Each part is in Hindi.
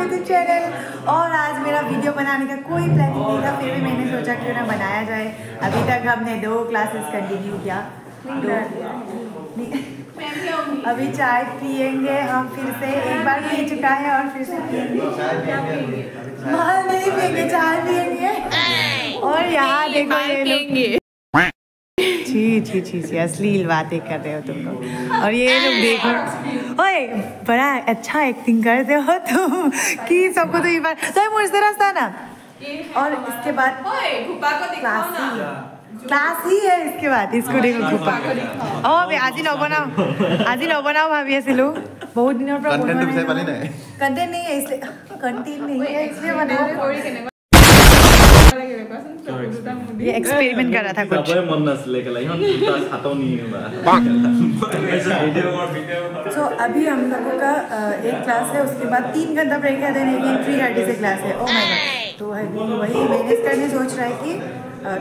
यूट्यूब चैनल और आज मेरा वीडियो बनाने का कोई प्लानिंग नहीं था फिर भी मैंने सोचा क्यों ना बनाया जाए। अभी तक हमने दो क्लासेस कंटिन्यू किया। अभी चाय पियेंगे हम फिर से। एक बार पी चुका है और फिर से पियेंगे। हाँ नहीं पियेंगे चाय पियेंगे। और यहाँ देखो ये लोग छी छी छी छी अश्लील बातें कर रहे हो तुम लोग और ये लोग देखो ओए बड़ा अच्छा एक्टिंग करते हो तुम कि सबको तो ये बार तो मुझसे रास्ता ना और इसके बाद क्लास ही क्लास ही है इसके बाद इसको देखो घुपा ओ बे আজি নবনাও আজি নবনাও ভাবি আছিলো বহুত দিনৰ পৰা কণ্টেণ্টটো বনোৱা বিচাৰি পালি নাই নাই कंटेंट नहीं ये अभी हम लोगों का एक क्लास है उसके बाद घंटा ब्रेक है देन अगेन थ्री थर्टी से क्लास है। ओ माय गॉड तो वही मैनेज करने सोच रहा है कि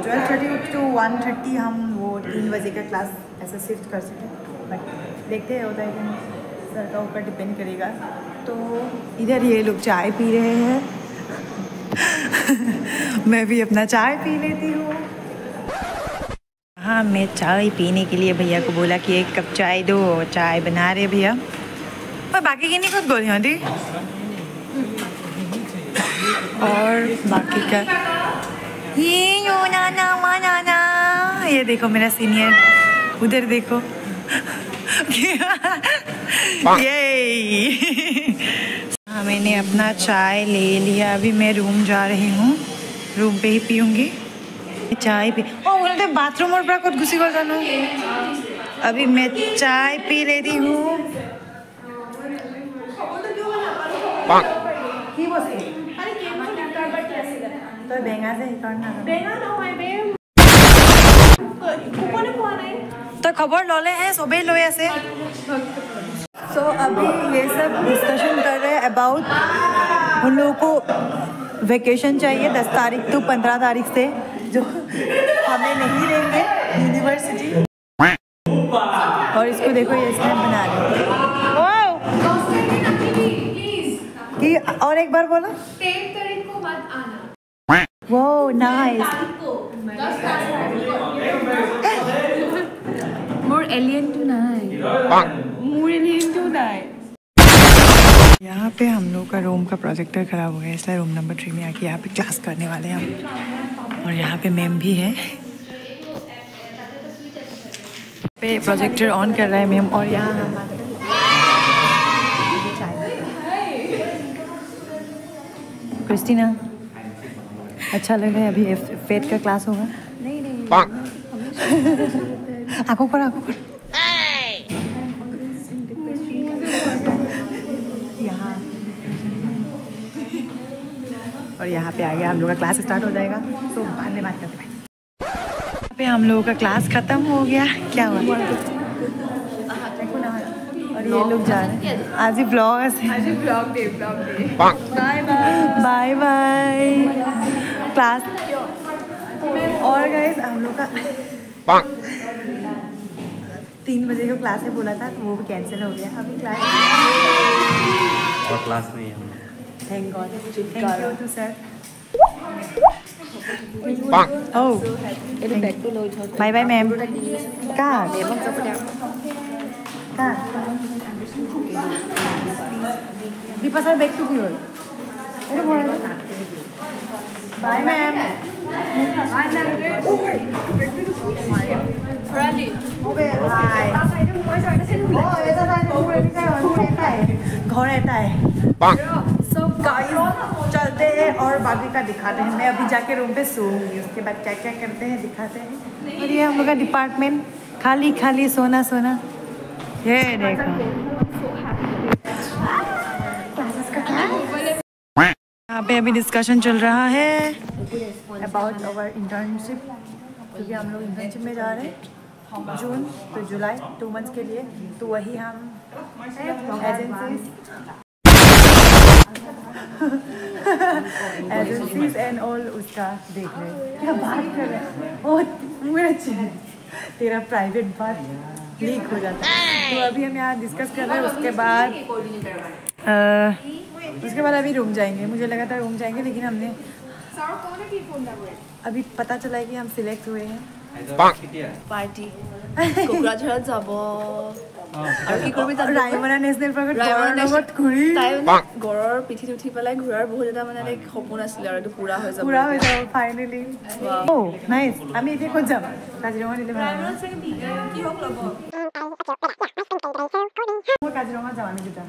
twelve thirty to one thirty हम वो बजे का क्लास शिफ्ट कर बट देखते हैं होता है कि सर का ऊपर डिपेंड करेगा। तो इधर ये लोग चाय पी रहे हैं। मैं भी अपना चाय पी लेती हूँ। हाँ मैं चाय पीने के लिए भैया को बोला कि एक कप चाय दो चाय बना रहे भैया। और बाकी की नहीं खुद बोली होती और बाकी का? ये यो नाना मा नाना ये देखो मेरा सीनियर उधर देखो। ये मैंने अपना चाय ले लिया अभी मैं रूम जा रही हूँ रूम पे ही पीऊँगी चाय पी ओ बोलते बाथरूम और पूरा खुद घुसी गल जानो अभी मैं चाय पी लेती हूँ কি বস্তু তই বেঙা যে সেইকাৰণে তই খবৰ ল'লেহে চবেই লৈ আছে सो अभी ये सब डिस्कशन कर रहे हैं अबाउट उन लोगों को वेकेशन चाहिए दस तारीख टू पंद्रह तारीख से जो हमें नहीं देंगे यूनिवर्सिटी और इसको देखो ये इसमें बना रहे कि और एक बार बोला। वो nice more alien to nice more alien यहाँ पे हम लोग का रूम का प्रोजेक्टर खराब हो गया इसलिए रूम नंबर थ्री में आके यहाँ पे क्लास करने वाले हैं हम और यहाँ पे मैम भी है पे प्रोजेक्टर ऑन कर रहा है मैम और यहाँ क्रिस्टीना अच्छा लग रहा है अभी फेट का क्लास होगा नहीं नहीं आँखों पर आँखों पर यहाँ और यहाँ पे आ गया हम लोग का क्लास स्टार्ट हो जाएगा। तो बाद में बात करते हैं। यहाँ पे हम लोगों का क्लास ख़त्म हो गया। क्या हुआ? और ये लोग जा रहे हैं। आज ही ब्लॉगर्स हैं। बाय बाय क्लास और गए हम लोग का तीन बजे का क्लास है बोला था तो वो भी कैंसिल हो गया। अभी क्लास क्लास नहीं है। में हम thank God thank you too sir oh bye bye ma'am कहाँ कहाँ Deepa sir back to pure bye ma'am घर एटा है सो गाइस चलते बाकी का दिखाते हैं मैं अभी जाके रूम पे सोऊँगी उसके बाद क्या क्या करते हैं दिखाते हैं। और ये हम लोग का डिपार्टमेंट खाली खाली सोना सोना। ये देखो। यहाँ पे अभी डिस्कशन चल रहा है। अबाउट अवर इंटर्नशिप क्योंकि हम लोग इंटर्नशिप में जा रहे हैं जून तो जुलाई टू मंथ्स के लिए। तो वही हम एजेंसीज एजेंसीज एंड ऑल उसका देख रहे क्या बात कर रहे हैं? बहुत मेरा तेरा प्राइवेट बात लीक हो जाता है। तो अभी हम यहाँ डिस्कस कर रहे हैं उसके बाद उसके बाद अभी रूम जाएँगे। मुझे लगा था रूम जाएँगे लेकिन हमने अभी पता चला है कि हम सिलेक्ट हुए हैं। पार्टी আৰু কি কৰিবি তাত ৰায়মনা নেশ্যনেল পাৰ্কত ৰায়মনা গড়ৰ লগত ঘূৰি তাই মানে গড়ৰ পিঠিত উঠি পেলাই ঘূৰাৰ বহুত এটা মানে লাইক সপোন আছিলে আৰু এইটো পুৰা হৈ যাব। পুৰা হৈ যাব ফাইনেলি অ' নাইচ আমি এতিয়া ক'ত যাম? কাজিৰঙা নিলে কাজিৰঙা যাওঁ আমি দুটা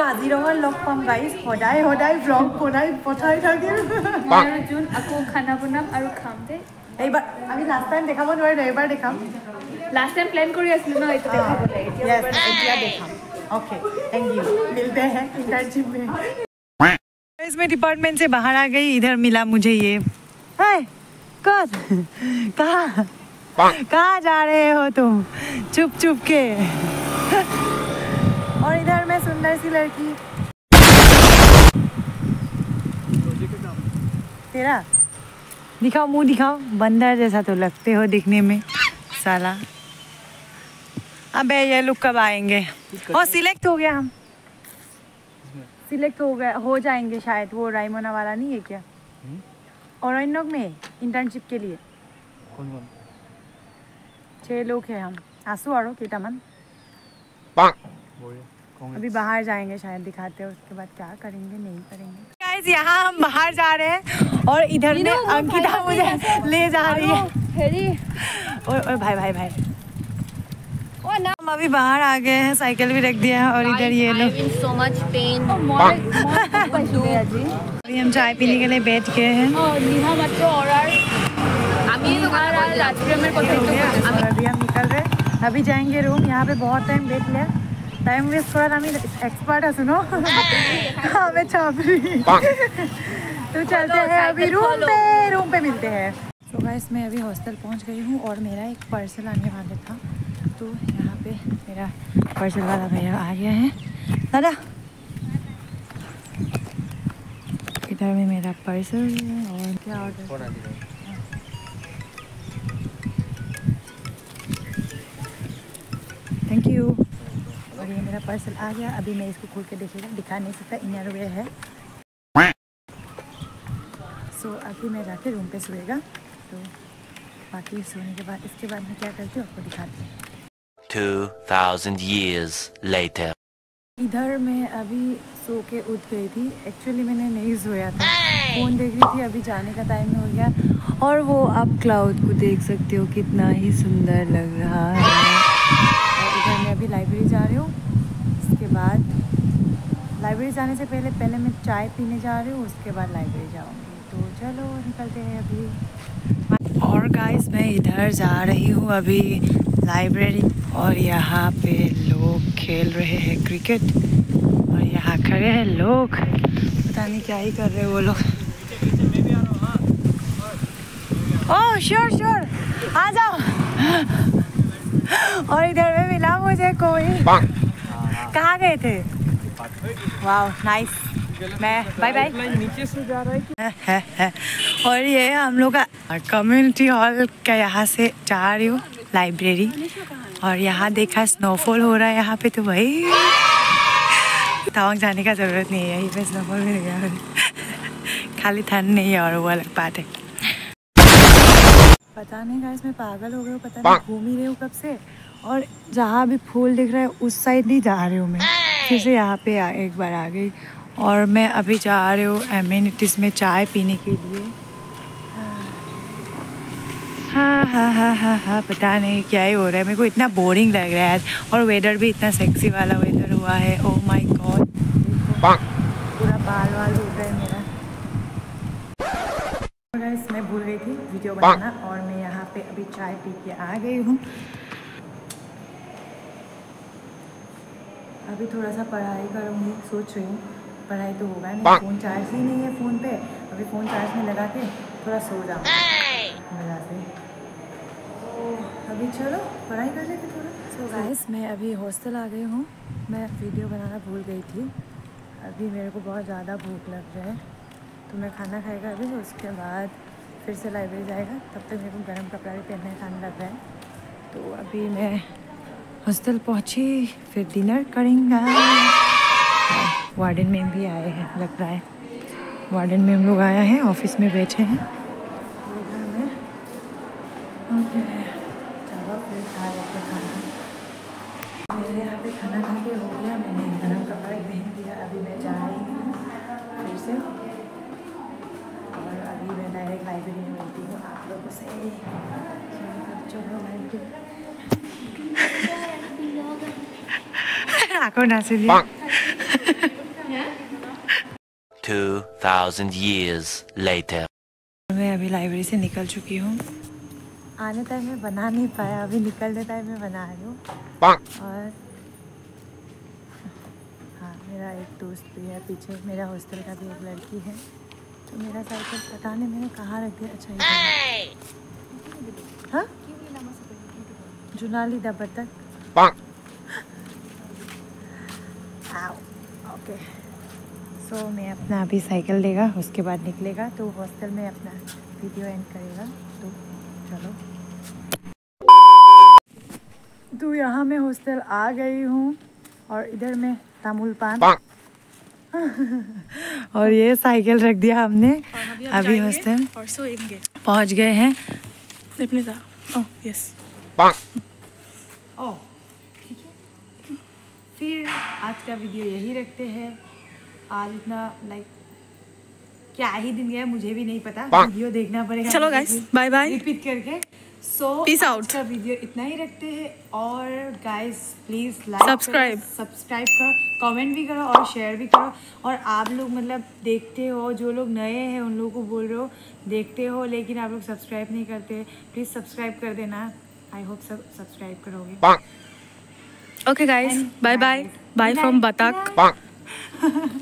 কাজিৰঙাত লগ পাম গাইজ সদায় সদায় ব্লগ বনাই পঠাই থাকিম। মই আৰু জোন আকৌ খানা বনাম আৰু খাম দেই। এইবাৰ আমি লাষ্ট টাইম দেখাব নোৱাৰিলোঁ এইবাৰ দেখাম। লাষ্ট টাইম প্লেন কৰি আছিলোঁ ন এইটো দেখাবলৈ এতিয়া यस এতিয়া দেখাম ओके थैंक यू मिलते हैं इंटर्नशिप में इसमें डिपार्टमेंट से बाहर आ गई इधर मिला मुझे ये है कौन कहाँ कहाँ जा रहे हो तुम चुप चुप के और इधर मैं सुंदर सी लड़की तेरा दिखाओ मुंह दिखाओ बंदर जैसा तो लगते हो दिखने में साला अबे ये लुक कब आएँगे? और सिलेक्ट हो गया। हम सिलेक्ट हो गया हो जाएँगे शायद वो रायमोना वाला नहीं है क्या? औरण्यक में इंटर्नशिप के लिए। छः लोग हैं हम आँसू आरो केटामन अभी बाहर जाएँगे शायद दिखाते हैं उसके बाद क्या करेंगे नहीं करेंगे। गाइस यहाँ हम बाहर जा रहे हैं और इधर में अंकिता मुझे ले जा रही है। और, और भाई भाई भाई। और ना हम अभी बाहर आ गए हैं साइकिल भी रख दिया है और इधर ये लोग सो मच पेन अभी हम चाय पीने के लिए बैठ गए हैं अभी हम निकल रहे अभी जाएँगे रूम यहाँ पे बहुत टाइम बैठ लिया टाइम वेस्ट थोड़ा ना एक्सपर्ट है सुनो हमें छापरी तो चलते हैं अभी रूम पे रूम पे मिलते हैं तो मैं अभी हॉस्टल पहुँच गई हूँ और मेरा एक पार्सल आने वाला था तो यहाँ पे मेरा पार्सल वाला भैया आ गया है। दादा? इधर में मेरा पार्सल और क्या ऑर्डर थैंक यू और ये मेरा पार्सल आ गया। अभी मैं इसको खोल के देखेगा दिखा नहीं सकता इनर वेयर है। सो so, अभी मैं जाके रूम पे सोएगा। तो बाकी सोने के बाद इसके बाद मैं क्या करती हूँ आपको दिखाती हूँ। 2,000 years later. इधर मैं अभी सो के उठ गई थी। एक्चुअली मैंने नहीं सोया था। फ़ोन देख रही थी अभी जाने का टाइम हो गया। और वो आप क्लाउड को देख सकते हो कितना ही सुंदर लग रहा है। और इधर मैं अभी लाइब्रेरी जा रही हूँ। उसके बाद लाइब्रेरी जाने से पहले पहले मैं चाय पीने जा रही हूँ। उसके बाद लाइब्रेरी जाऊँगी। तो चलो निकलते हैं अभी। और गाइस मैं इधर जा रही हूँ अभी लाइब्रेरी और यहाँ पे लोग खेल रहे हैं क्रिकेट और यहाँ खड़े हैं लोग। पता नहीं क्या ही कर रहे हैं वो लोग। ओह श्योर श्योर आ जाओ। और इधर में मिला मुझे कोई। कहाँ गए थे? वाह नाइस मैं बाय बाय नीचे से जा रहा है और ये हम लोग का कम्युनिटी हॉल का यहाँ से जा रही हूँ लाइब्रेरी और यहाँ देखा स्नोफॉल हो रहा है यहाँ पे तो भाई तवांग जाने का ज़रूरत नहीं है यहीं पे स्नोफॉल मिल गया खाली ठंड नहीं है और वो अलग बात है। पता नहीं गाइस मैं पागल हो गई हूँ पता नहीं घूम ही रही हूँ कब से। और जहाँ भी फूल दिख रहा है उस साइड नहीं जा रही हूँ मैं। फिर से यहाँ पे आ, एक बार आ गई। और मैं अभी जा रही हूँ एम्यूनिटीज़ में चाय पीने के लिए। हाँ हाँ हाँ हाँ हाँ पता नहीं क्या ही हो रहा है। मेरे को इतना बोरिंग लग रहा है और वेदर भी इतना सेक्सी वाला वेदर हुआ है। ओ माय गॉड पूरा बाल वाल उड़ रहा है मेरा मैं भूल गई थी वीडियो बनाना। और मैं यहाँ पे अभी चाय पी के आ गई हूँ। अभी थोड़ा सा पढ़ाई करूँगी सोच रही हूँ। पढ़ाई तो होगा नहीं फ़ोन चार्ज ही नहीं है फ़ोन पे। अभी फ़ोन चार्ज में लगा के थोड़ा सो जाऊँ। मज़ा से। तो अभी चलो पढ़ाई कर लेते थोड़ा सो गाइस मैं अभी हॉस्टल आ गई हूँ। मैं वीडियो बनाना भूल गई थी। अभी मेरे को बहुत ज़्यादा भूख लग रहा है। तो मैं खाना खाएगा अभी उसके बाद फिर से लाइब्रेरी जाएगा। तब तक मेरे को गर्म कपड़ा भी पहनने खाने लग रहा है। तो अभी मैं हॉस्टल पहुँची, फिर डिनर करेंगे। वार्डन मैम भी आए हैं, लग रहा है। वार्डन मैम लोग आया है, ऑफ़िस में बैठे हैं। खाना हो गया, मैंने कपड़ा हूँ डायरेक्ट लाइब्रेरी में मिलती हूँ, आप लोगों से। चलो आँखों ना से लिए 2,000 years later. मैं अभी लाइब्रेरी से निकल चुकी हूँ आने टाइम में बना नहीं पाया अभी निकलने टाइम में बना रही हूँ और हाँ मेरा एक दोस्त भी है पीछे मेरा हॉस्टल का भी एक लड़की है तो मेरा साइकिल पता नहीं मैंने कहाँ रख दिया अच्छा हाँ जुनाली दबर तक ओके सो मैं अपना अभी साइकिल लेगा उसके बाद निकलेगा तो हॉस्टल में अपना वीडियो एंड करेगा। तो चलो। तो यहाँ मैं हॉस्टल आ गई हूँ और इधर में तामुल पान और ये साइकिल रख दिया हमने। अभी हॉस्टल और सोएँगे पहुँच गए हैं। Yes oh. फिर आज का वीडियो यही रखते हैं। आज इतना लाइक क्या ही दिन गया मुझे भी नहीं पता। वीडियो देखना पड़ेगा। चलो guys, bye bye. रिपीट करके। So Peace out. का वीडियो इतना ही रखते हैं। और guys please like Subscribe. Subscribe करो कमेंट भी करो और शेयर भी करो। और आप लोग मतलब देखते हो जो लोग नए हैं उन लोगों को बोल रहे हो देखते हो लेकिन आप लोग सब्सक्राइब नहीं करते प्लीज़ सब्सक्राइब कर देना। आई होप सब सब्सक्राइब करोगे। Okay guys, bye bye bye from Bye